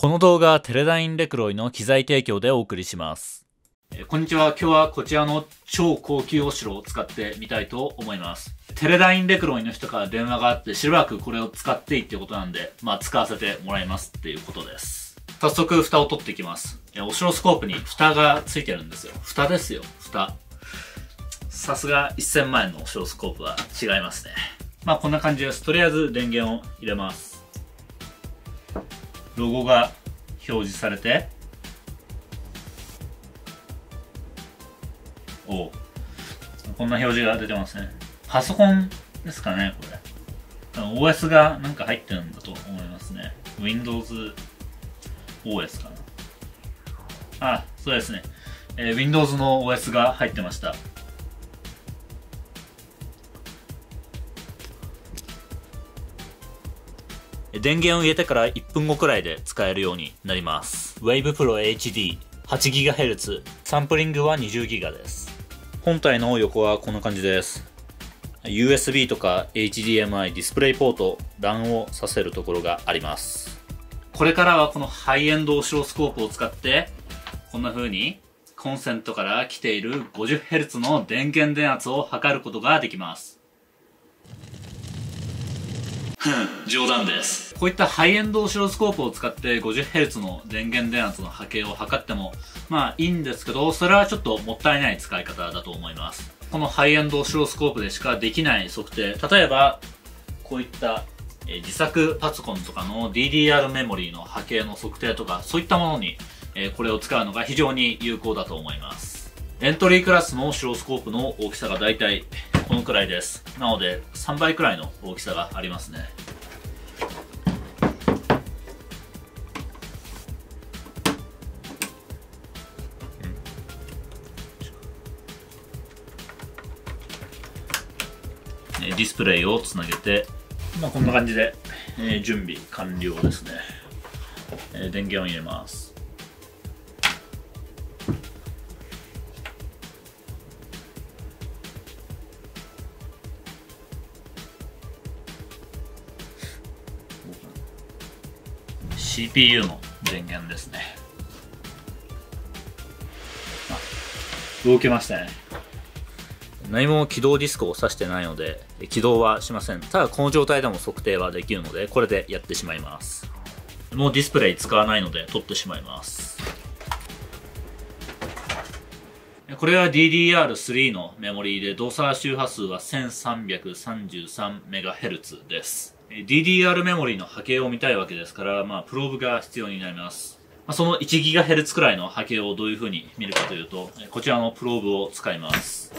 この動画はテレダインレクロイの機材提供でお送りします。えこんにちは。今日はこちらの超高級お城を使ってみたいと思います。テレダインレクロイの人から電話があって、しばらくこれを使っていいってことなんで、まあ使わせてもらいますっていうことです。早速蓋を取っていきます。オシロスコープに蓋がついてるんですよ。蓋ですよ。蓋。さすが1000万円のオシロスコープは違いますね。まあこんな感じです。とりあえず電源を入れます。ロゴが表示されておこんな表示が出てますね。パソコンですかねこれ。OS がなんか入ってるんだと思いますね。Windows OS かな。あそうですね、えー、Windows の OS が入ってました。電源を入れてから1分後くらいで使えるようになります。Wave Pro HD 8GHz サンプリングは 20GB です。本体の横はこんな感じです。USB とか HDMI ディスプレイポート LAN をさせるところがあります。これからはこのハイエンドオシロスコープを使ってこんな風にコンセントから来ている 50Hz の電源電圧を測ることができます。冗談です。こういったハイエンドオシロスコープを使って 50Hz の電源電圧の波形を測っても、まあいいんですけど、それはちょっともったいない使い方だと思います。このハイエンドオシロスコープでしかできない測定、例えば、こういった自作パソコンとかの DDR メモリーの波形の測定とか、そういったものに、これを使うのが非常に有効だと思います。エントリークラスのオシロスコープの大きさがだいたいこのくらいです。なので3倍くらいの大きさがありますね。ディスプレイをつなげて、まあ、こんな感じで、えー、準備完了ですね、えー、電源を入れます CPU の電源ですね。動きましたね。何も起動ディスクを挿してないので、起動はしません。ただこの状態でも測定はできるので、これでやってしまいます。もうディスプレイ使わないので、取ってしまいます。これは DDR3 のメモリーで動作周波数は 1333MHz です。DDR メモリーの波形を見たいわけですから、まあ、プローブが必要になります。まあ、その 1GHz くらいの波形をどういう風に見るかというと、こちらのプローブを使います。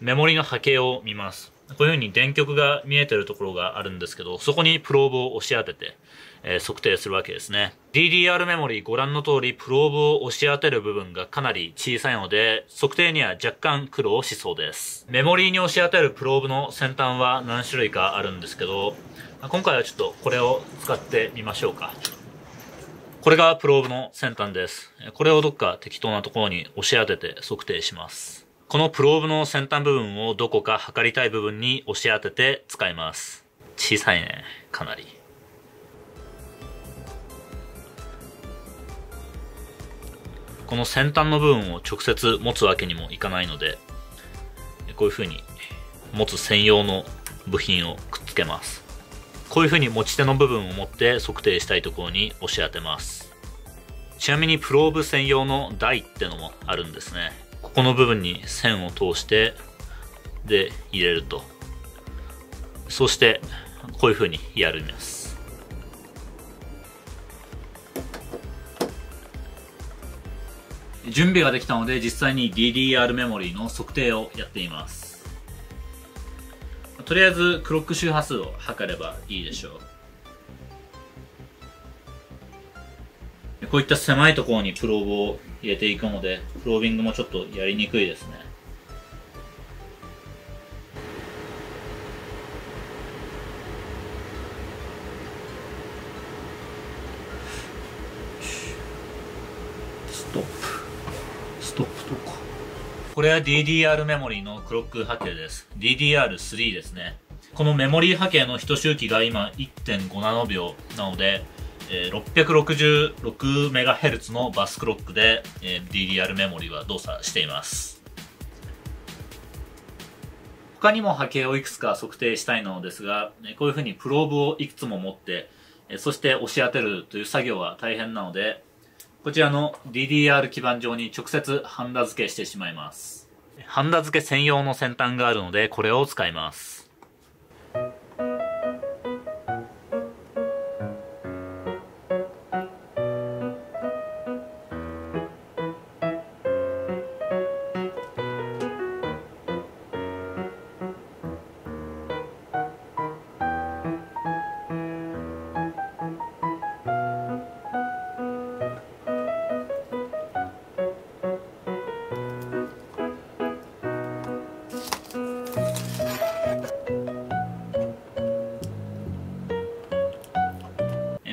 メモリの波形を見ます。こういう風に電極が見えてるところがあるんですけど、そこにプローブを押し当てて、えー、測定するわけですね。DDR メモリーご覧の通り、プローブを押し当てる部分がかなり小さいので、測定には若干苦労しそうです。メモリーに押し当てるプローブの先端は何種類かあるんですけど、今回はちょっとこれを使ってみましょうか。これがプローブの先端です。これをどっか適当なところに押し当てて測定します。このプローブの先端部分をどこか測りたい部分に押し当てて使います。小さいね、かなり。この先端の部分を直接持つわけにもいかないので、こういう風に持つ専用の部品をくっつけます。こういう風に持ち手の部分を持って測定したいところに押し当てます。ちなみにプローブ専用の台ってのもあるんですね。ここの部分に線を通してで入れると。そしてこういうふうにやります。準備ができたので実際に DDR メモリーの測定をやっています。とりあえずクロック周波数を測ればいいでしょう。こういった狭いところにプローブを入れていくので、プロービングもちょっとやりにくいですね。トップ。ストップとここれは DDR メモリーのクロック波形です。DDR3 ですね。このメモリー波形の一周期が今1.5ナノ秒なので、えー、666MHz のバスクロックで、え、DDR メモリは動作しています他にも波形をいくつか測定したいのですが、こういうふうにプローブをいくつも持って、そして押し当てるという作業は大変なので、こちらの DDR 基板上に直接ハンダ付けしてしまいます。ハンダ付け専用の先端があるので、これを使います。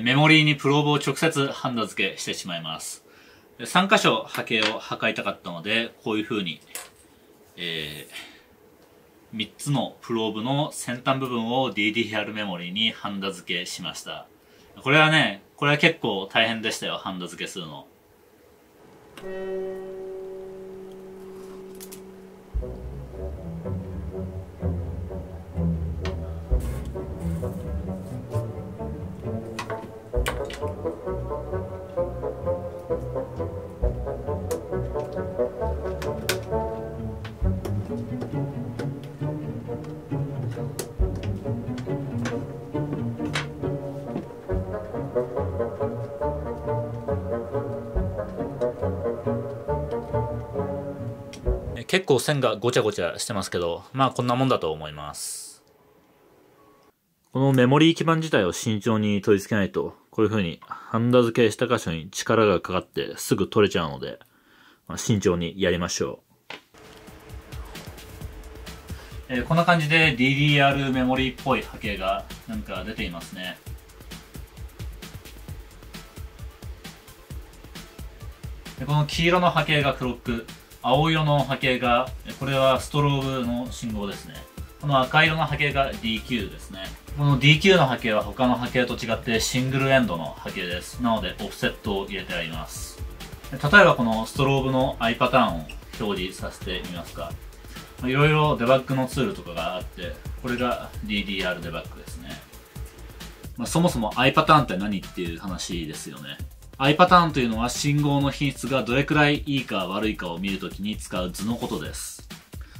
メモリーにプローブを直接ハンダ付けしてしまいます。3箇所波形を測りたかったので、こういう風に、えー、3つのプローブの先端部分を DDR メモリーにハンダ付けしました。これはね、これは結構大変でしたよ、ハンダ付けするの。結構線がごちゃごちゃしてますけど、まあこんなもんだと思います。このメモリー基板自体を慎重に取り付けないと、こういう風にハンダ付けした箇所に力がかかってすぐ取れちゃうので、まあ、慎重にやりましょう。えー、こんな感じで DDR メモリーっぽい波形がなんか出ていますね。でこの黄色の波形がクロック、青色の波形が、これはストローブの信号ですね。この赤色の波形が DQ ですね。この DQ の波形は他の波形と違ってシングルエンドの波形です。なのでオフセットを入れてあります。例えばこのストローブの I パターンを表示させてみますか。いろいろデバッグのツールとかがあって、これが DDR デバッグですね。まあ、そもそも I パターンって何っていう話ですよね。I パターンというのは信号の品質がどれくらいいいか悪いかを見るときに使う図のことです。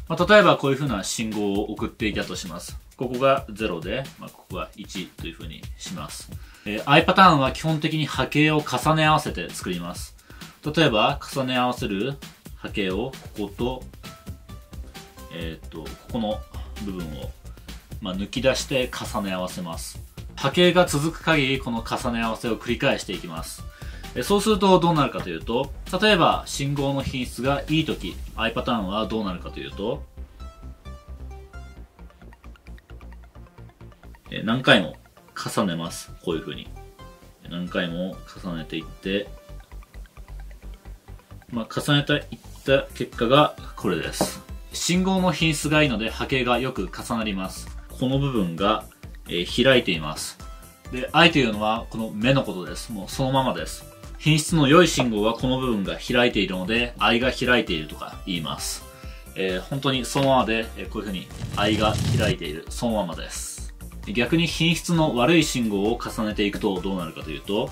まあ、例えばこういう風な信号を送っていたとします。ここが0で、まあ、ここが1という風にします。えー、I パターンは基本的に波形を重ね合わせて作ります。例えば、重ね合わせる波形をここと、えっ、と、ここの部分を、まあ、抜き出して重ね合わせます。波形が続く限りこの重ね合わせを繰り返していきます。そうするとどうなるかというと、例えば信号の品質がいい時、I パターンはどうなるかというと、何回も重ねます。こういう風に。何回も重ねていって、まあ、重ねていった結果がこれです。信号の品質がいいので波形がよく重なります。この部分が、えー、開いています。で、I というのはこの目のことです。もうそのままです。品質の良い信号はこの部分が開いているので、I が開いているとか言います。えー、本当にそのままで、え、こういう風に I が開いている、そのままです。逆に品質の悪い信号を重ねていくとどうなるかというと、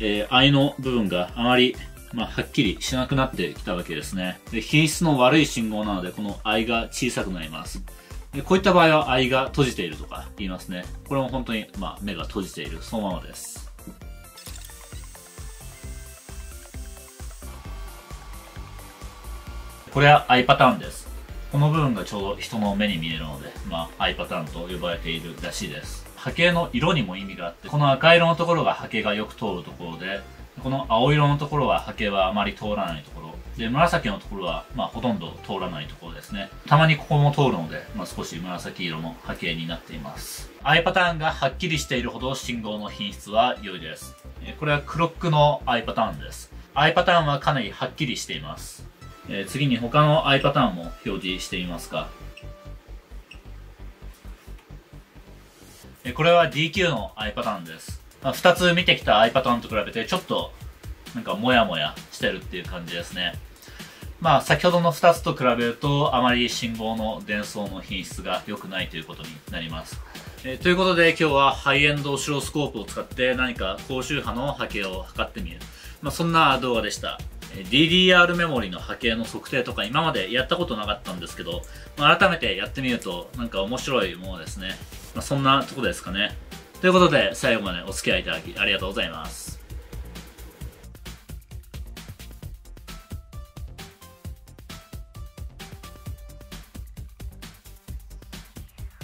えー、I の部分があまり、まあ、はっきりしなくなってきたわけですね。で品質の悪い信号なので、この I が小さくなります。こういった場合は、愛が閉じているとか言いますね。これも本当に、まあ、目が閉じている、そのままです。これは I パターンです。この部分がちょうど人の目に見えるので、まあ、I パターンと呼ばれているらしいです。波形の色にも意味があって、この赤色のところが波形がよく通るところで、この青色のところは波形はあまり通らないところ。で、紫のところは、まあ、ほとんど通らないところですね。たまにここも通るので、まあ、少し紫色の波形になっています。I パターンがはっきりしているほど信号の品質は良いです。これはクロックの I パターンです。I パターンはかなりはっきりしています。えー、次に他の I パターンも表示してみますか。これは DQ の I パターンです。まあ、2つ見てきた I パターンと比べてちょっとなんかモヤモヤしてるっていう感じですね。まあ先ほどの2つと比べるとあまり信号の伝送の品質が良くないということになります。えー、ということで今日はハイエンドオシロスコープを使って何か高周波の波形を測ってみる。まあ、そんな動画でした。DDR メモリの波形の測定とか今までやったことなかったんですけど、まあ、改めてやってみるとなんか面白いものですね。まあ、そんなとこですかね。ということで最後までお付き合いいただきありがとうございます。